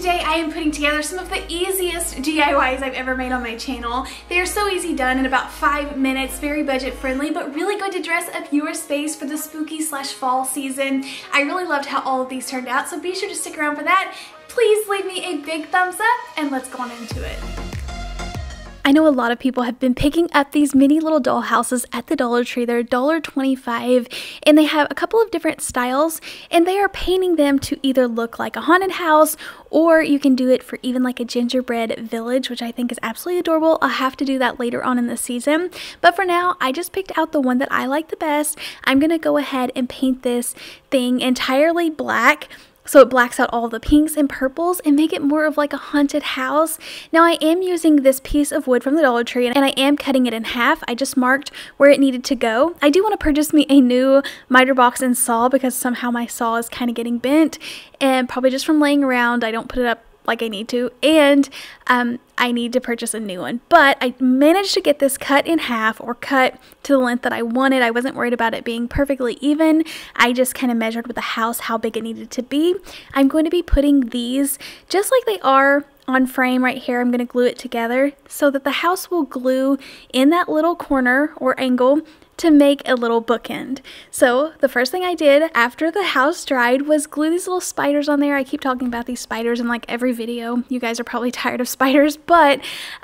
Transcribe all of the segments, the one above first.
today I am putting together some of the easiest DIYs I've ever made on my channel. They are so easy done in about five minutes, very budget friendly, but really good to dress up your space for the spooky slash fall season. I really loved how all of these turned out, so be sure to stick around for that. Please leave me a big thumbs up and let's go on into it. I know a lot of people have been picking up these mini little doll houses at the Dollar Tree. They're $1.25 and they have a couple of different styles and they are painting them to either look like a haunted house or you can do it for even like a gingerbread village, which I think is absolutely adorable. I'll have to do that later on in the season. But for now, I just picked out the one that I like the best. I'm going to go ahead and paint this thing entirely black so it blacks out all the pinks and purples and make it more of like a haunted house. Now I am using this piece of wood from the Dollar Tree and I am cutting it in half. I just marked where it needed to go. I do want to purchase me a new miter box and saw because somehow my saw is kind of getting bent and probably just from laying around I don't put it up like I need to and um, I need to purchase a new one. But I managed to get this cut in half or cut to the length that I wanted. I wasn't worried about it being perfectly even. I just kind of measured with the house how big it needed to be. I'm going to be putting these just like they are on frame right here. I'm going to glue it together so that the house will glue in that little corner or angle to make a little bookend. So the first thing I did after the house dried was glue these little spiders on there. I keep talking about these spiders in like every video. You guys are probably tired of spiders, but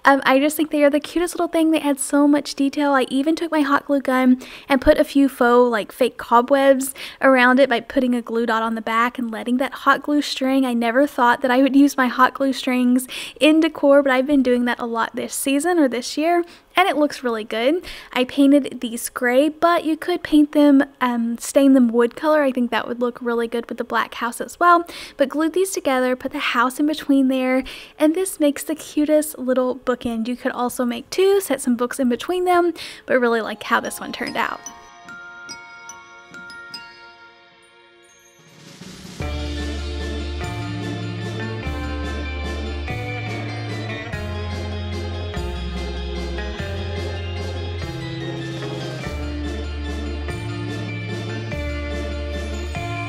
um, I just think they are the cutest little thing. They add so much detail. I even took my hot glue gun and put a few faux like fake cobwebs around it by putting a glue dot on the back and letting that hot glue string. I never thought that I would use my hot glue strings in decor, but I've been doing that a lot this season or this year and it looks really good. I painted these gray, but you could paint them, um, stain them wood color. I think that would look really good with the black house as well. But glued these together, put the house in between there, and this makes the cutest little bookend. You could also make two, set some books in between them, but really like how this one turned out.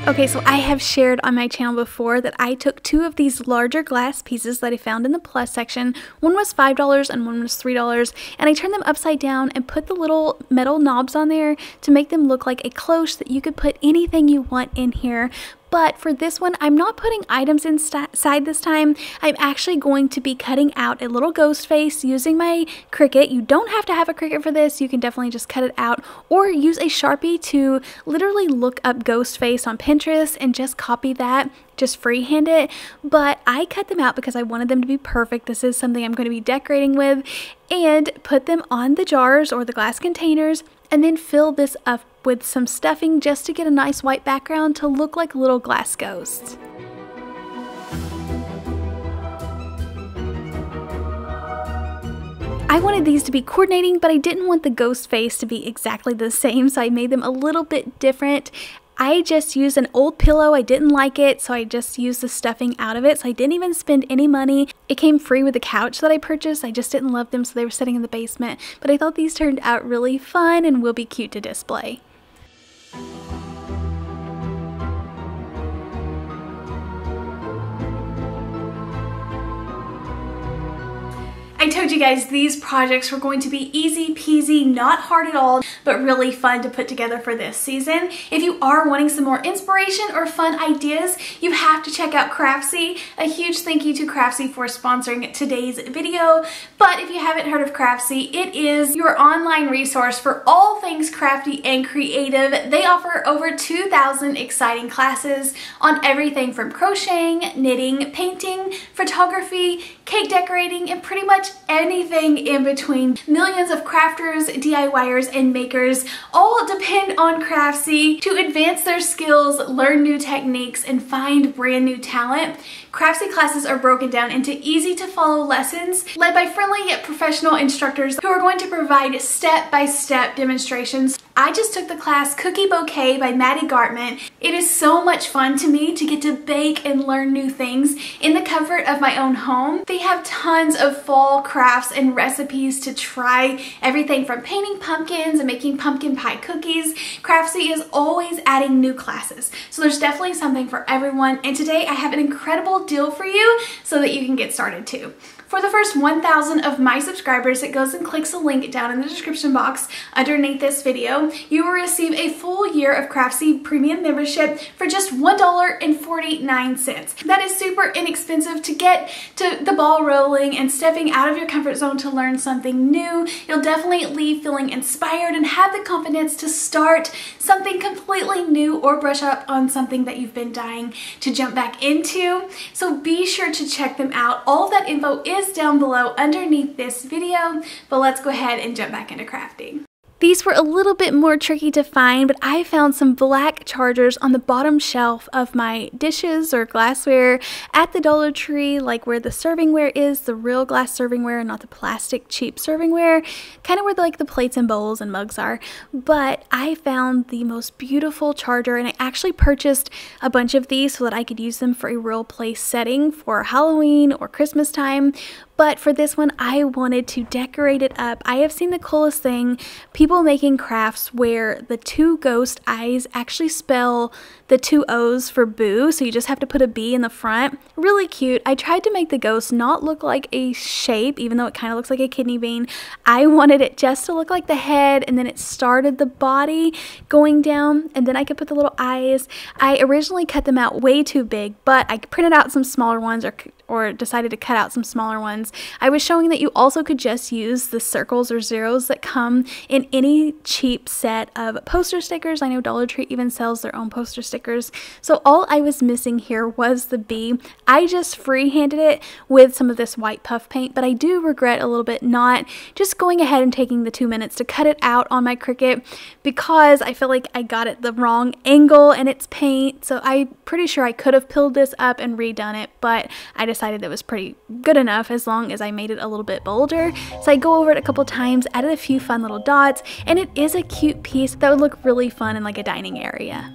Okay, so I have shared on my channel before that I took two of these larger glass pieces that I found in the plus section. One was $5 and one was $3, and I turned them upside down and put the little metal knobs on there to make them look like a cloche that you could put anything you want in here. But for this one, I'm not putting items inside this time. I'm actually going to be cutting out a little ghost face using my Cricut. You don't have to have a Cricut for this. You can definitely just cut it out or use a Sharpie to literally look up ghost face on Pinterest and just copy that just freehand it, but I cut them out because I wanted them to be perfect. This is something I'm going to be decorating with and put them on the jars or the glass containers and then fill this up with some stuffing just to get a nice white background to look like little glass ghosts. I wanted these to be coordinating, but I didn't want the ghost face to be exactly the same, so I made them a little bit different I just used an old pillow. I didn't like it, so I just used the stuffing out of it. So I didn't even spend any money. It came free with the couch that I purchased. I just didn't love them, so they were sitting in the basement. But I thought these turned out really fun and will be cute to display. Thank you. I told you guys these projects were going to be easy peasy, not hard at all, but really fun to put together for this season. If you are wanting some more inspiration or fun ideas, you have to check out Craftsy. A huge thank you to Craftsy for sponsoring today's video. But if you haven't heard of Craftsy, it is your online resource for all things crafty and creative. They offer over 2,000 exciting classes on everything from crocheting, knitting, painting, photography, cake decorating, and pretty much anything in between. Millions of crafters, DIYers, and makers all depend on Craftsy to advance their skills, learn new techniques, and find brand new talent. Craftsy classes are broken down into easy to follow lessons led by friendly yet professional instructors who are going to provide step-by-step -step demonstrations. I just took the class Cookie Bouquet by Maddie Gartman. It is so much fun to me to get to bake and learn new things. In the comfort of my own home. They have tons of fall crafts and recipes to try. Everything from painting pumpkins and making pumpkin pie cookies. Craftsy is always adding new classes. So there's definitely something for everyone. And today I have an incredible deal for you so that you can get started too. For the first 1,000 of my subscribers that goes and clicks a link down in the description box underneath this video, you will receive a full year of Craftsy premium membership for just $1.49. That is super inexpensive to get to the ball rolling and stepping out of your comfort zone to learn something new. You'll definitely leave feeling inspired and have the confidence to start something completely new or brush up on something that you've been dying to jump back into. So be sure to check them out. All that info is is down below underneath this video, but let's go ahead and jump back into crafting. These were a little bit more tricky to find, but I found some black chargers on the bottom shelf of my dishes or glassware at the Dollar Tree, like where the servingware is, the real glass servingware, not the plastic cheap servingware, kind of where the, like the plates and bowls and mugs are. But I found the most beautiful charger and I actually purchased a bunch of these so that I could use them for a real place setting for Halloween or Christmas time. But for this one, I wanted to decorate it up. I have seen the coolest thing, people making crafts where the two ghost eyes actually spell the two O's for boo, so you just have to put a B in the front. Really cute. I tried to make the ghost not look like a shape, even though it kind of looks like a kidney bean. I wanted it just to look like the head, and then it started the body going down, and then I could put the little eyes. I originally cut them out way too big, but I printed out some smaller ones or or decided to cut out some smaller ones, I was showing that you also could just use the circles or zeros that come in any cheap set of poster stickers. I know Dollar Tree even sells their own poster stickers. So all I was missing here was the B. I just freehanded it with some of this white puff paint, but I do regret a little bit not just going ahead and taking the two minutes to cut it out on my Cricut because I feel like I got it the wrong angle and it's paint. So I'm pretty sure I could have pilled this up and redone it, but I decided it was pretty good enough as long as I made it a little bit bolder. So I go over it a couple times, added a few fun little dots, and it is a cute piece that would look really fun in like a dining area.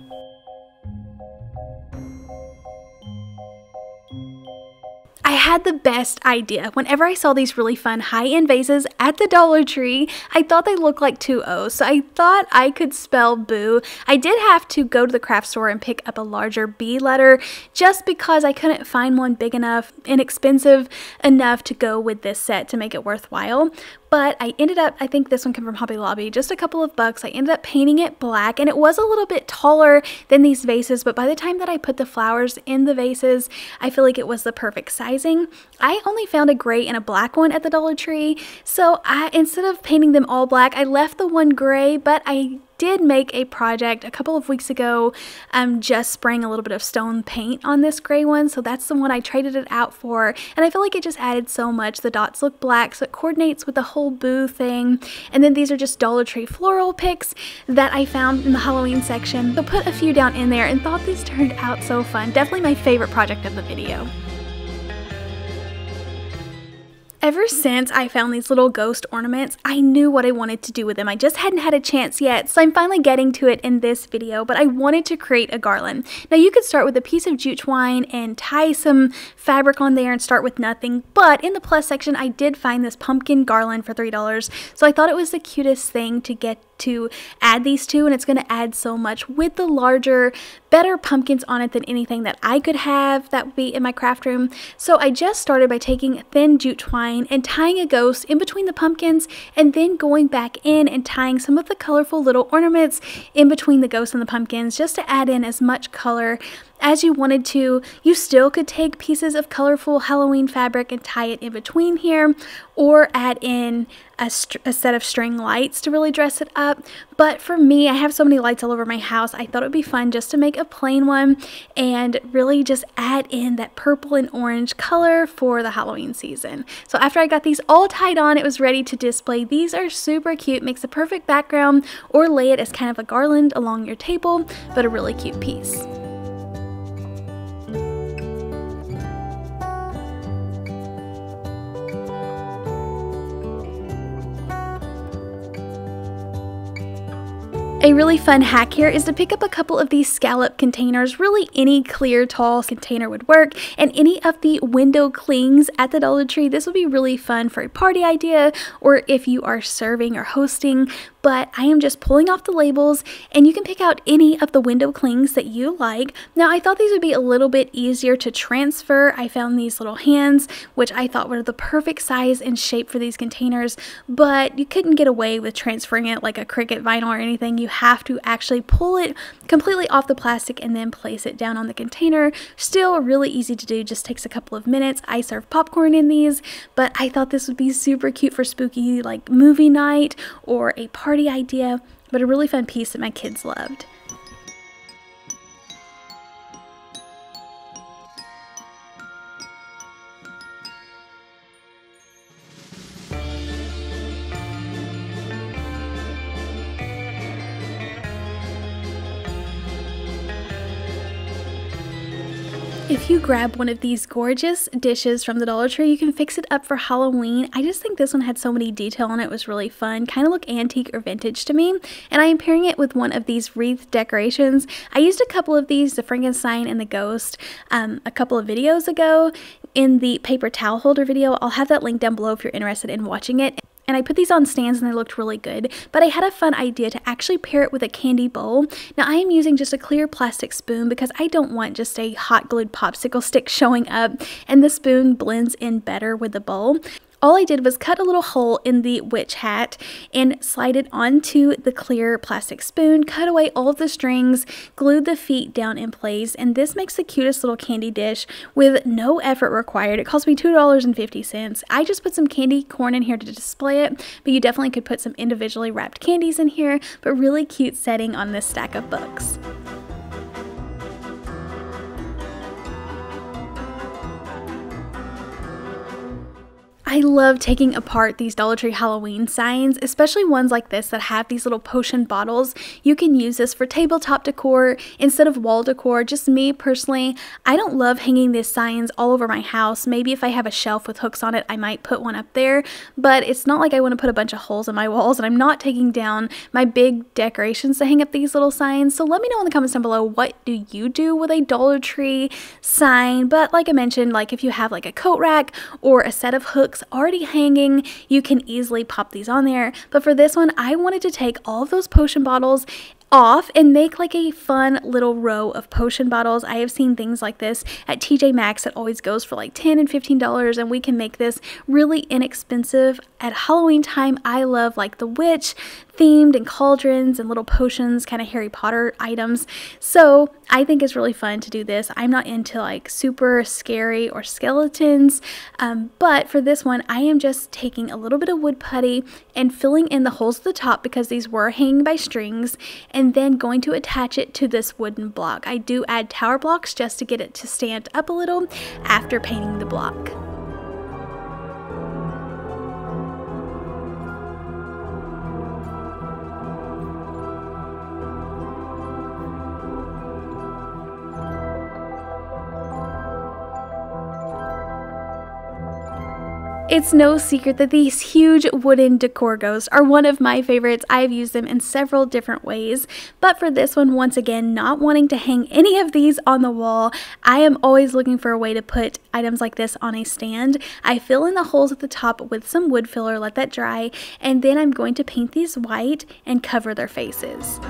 I had the best idea. Whenever I saw these really fun high-end vases at the Dollar Tree, I thought they looked like two O's, so I thought I could spell boo. I did have to go to the craft store and pick up a larger B letter just because I couldn't find one big enough, inexpensive enough to go with this set to make it worthwhile but I ended up, I think this one came from Hobby Lobby, just a couple of bucks. I ended up painting it black and it was a little bit taller than these vases, but by the time that I put the flowers in the vases, I feel like it was the perfect sizing. I only found a gray and a black one at the Dollar Tree, so I instead of painting them all black, I left the one gray, but I did make a project a couple of weeks ago um, just spraying a little bit of stone paint on this gray one. So that's the one I traded it out for. And I feel like it just added so much. The dots look black, so it coordinates with the whole boo thing. And then these are just Dollar Tree floral picks that I found in the Halloween section. So put a few down in there and thought these turned out so fun. Definitely my favorite project of the video. Ever since I found these little ghost ornaments, I knew what I wanted to do with them. I just hadn't had a chance yet, so I'm finally getting to it in this video, but I wanted to create a garland. Now you could start with a piece of jute twine and tie some fabric on there and start with nothing, but in the plus section I did find this pumpkin garland for $3, so I thought it was the cutest thing to get to add these two and it's going to add so much with the larger better pumpkins on it than anything that I could have that would be in my craft room. So I just started by taking thin jute twine and tying a ghost in between the pumpkins and then going back in and tying some of the colorful little ornaments in between the ghosts and the pumpkins just to add in as much color as you wanted to. You still could take pieces of colorful Halloween fabric and tie it in between here or add in a, a, set of string lights to really dress it up. But for me, I have so many lights all over my house, I thought it would be fun just to make a plain one and really just add in that purple and orange color for the Halloween season. So after I got these all tied on, it was ready to display. These are super cute, makes a perfect background or lay it as kind of a garland along your table, but a really cute piece. A really fun hack here is to pick up a couple of these scallop containers. Really any clear tall container would work and any of the window clings at the Dollar Tree. This would be really fun for a party idea or if you are serving or hosting but I am just pulling off the labels and you can pick out any of the window clings that you like. Now I thought these would be a little bit easier to transfer. I found these little hands which I thought were the perfect size and shape for these containers but you couldn't get away with transferring it like a Cricut vinyl or anything. You have to actually pull it completely off the plastic and then place it down on the container. Still really easy to do, just takes a couple of minutes. I serve popcorn in these, but I thought this would be super cute for spooky like movie night or a party idea, but a really fun piece that my kids loved. If you grab one of these gorgeous dishes from the Dollar Tree, you can fix it up for Halloween. I just think this one had so many detail on it. it was really fun. Kind of look antique or vintage to me. And I am pairing it with one of these wreath decorations. I used a couple of these, the Frankenstein and the Ghost, um, a couple of videos ago in the paper towel holder video. I'll have that link down below if you're interested in watching it and I put these on stands and they looked really good, but I had a fun idea to actually pair it with a candy bowl. Now I am using just a clear plastic spoon because I don't want just a hot glued popsicle stick showing up and the spoon blends in better with the bowl all I did was cut a little hole in the witch hat and slide it onto the clear plastic spoon, cut away all of the strings, glued the feet down in place, and this makes the cutest little candy dish with no effort required. It cost me $2.50. I just put some candy corn in here to display it, but you definitely could put some individually wrapped candies in here, but really cute setting on this stack of books. I love taking apart these Dollar Tree Halloween signs, especially ones like this that have these little potion bottles. You can use this for tabletop decor instead of wall decor. Just me personally, I don't love hanging these signs all over my house. Maybe if I have a shelf with hooks on it, I might put one up there, but it's not like I want to put a bunch of holes in my walls and I'm not taking down my big decorations to hang up these little signs. So let me know in the comments down below, what do you do with a Dollar Tree sign? But like I mentioned, like if you have like a coat rack or a set of hooks already hanging, you can easily pop these on there. But for this one, I wanted to take all of those potion bottles off and make like a fun little row of potion bottles. I have seen things like this at TJ Maxx that always goes for like 10 and $15 and we can make this really inexpensive. At Halloween time, I love like the witch themed and cauldrons and little potions, kind of Harry Potter items. So I think it's really fun to do this. I'm not into like super scary or skeletons, um, but for this one, I am just taking a little bit of wood putty and filling in the holes at the top because these were hanging by strings and then going to attach it to this wooden block. I do add tower blocks just to get it to stand up a little after painting the block. It's no secret that these huge wooden decor ghosts are one of my favorites. I've used them in several different ways, but for this one, once again, not wanting to hang any of these on the wall, I am always looking for a way to put items like this on a stand. I fill in the holes at the top with some wood filler, let that dry, and then I'm going to paint these white and cover their faces.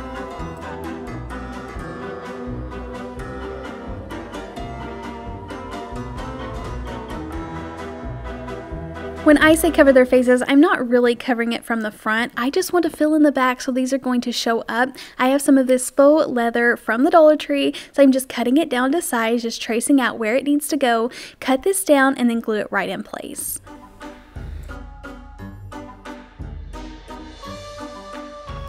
When I say cover their faces, I'm not really covering it from the front. I just want to fill in the back so these are going to show up. I have some of this faux leather from the Dollar Tree, so I'm just cutting it down to size, just tracing out where it needs to go, cut this down, and then glue it right in place.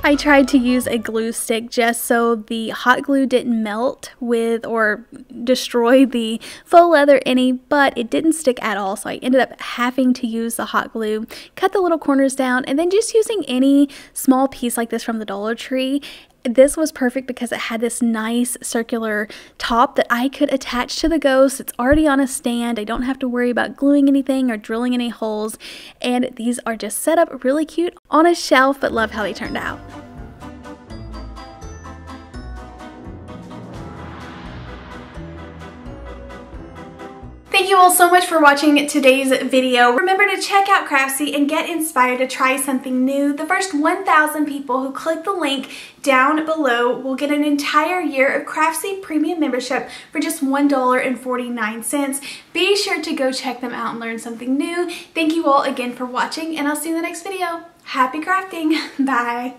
I tried to use a glue stick just so the hot glue didn't melt with or destroy the faux leather any, but it didn't stick at all. So I ended up having to use the hot glue, cut the little corners down, and then just using any small piece like this from the Dollar Tree this was perfect because it had this nice circular top that I could attach to the ghost. It's already on a stand. I don't have to worry about gluing anything or drilling any holes. And these are just set up really cute on a shelf, but love how they turned out. You all so much for watching today's video. Remember to check out Craftsy and get inspired to try something new. The first 1,000 people who click the link down below will get an entire year of Craftsy premium membership for just $1.49. Be sure to go check them out and learn something new. Thank you all again for watching and I'll see you in the next video. Happy crafting. Bye.